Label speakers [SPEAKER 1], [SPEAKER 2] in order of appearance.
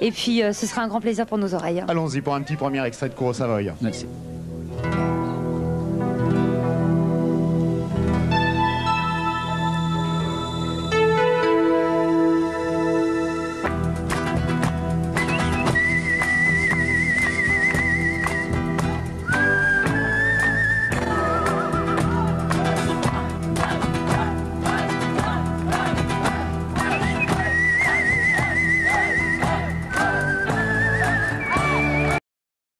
[SPEAKER 1] Et puis, euh, ce sera un grand plaisir pour nos oreilles. Hein.
[SPEAKER 2] Allons-y pour un petit premier extrait de Cours Savoy.
[SPEAKER 3] Merci.